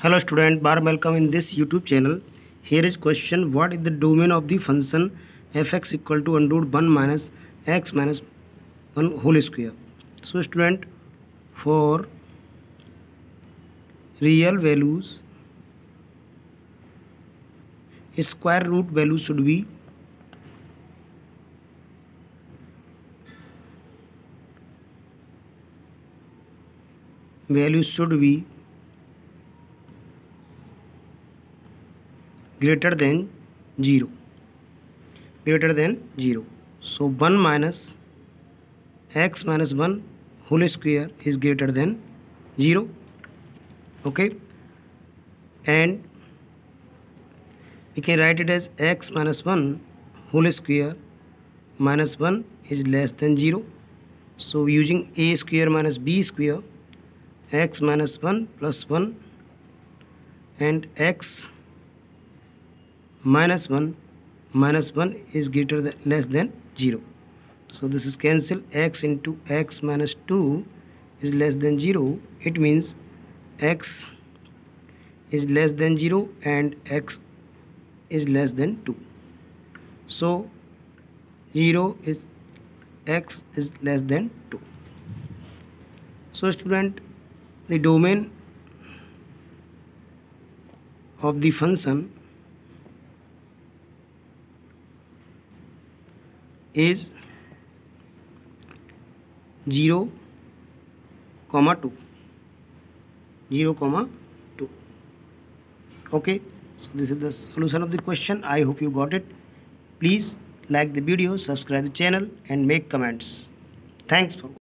Hello student, warm welcome in this YouTube channel. Here is question: what is the domain of the function fx equal to under root 1 minus x minus 1 whole square? So student, for real values, square root value should be greater than 0. So 1 minus x minus 1 whole square is greater than 0. Okay, and we can write it as x minus 1 whole square minus 1 is less than 0. So using a square minus b square, x minus 1 plus 1 and x minus 1 minus 1 is greater than less than 0 so this is cancel x into x minus 2 is less than 0 it means x is less than 0 and x is less than 2 so 0 is x is less than 2 so student the domain of the function is 0 comma 2 0 comma 2 okay so this is the solution of the question i hope you got it please like the video subscribe the channel and make comments thanks for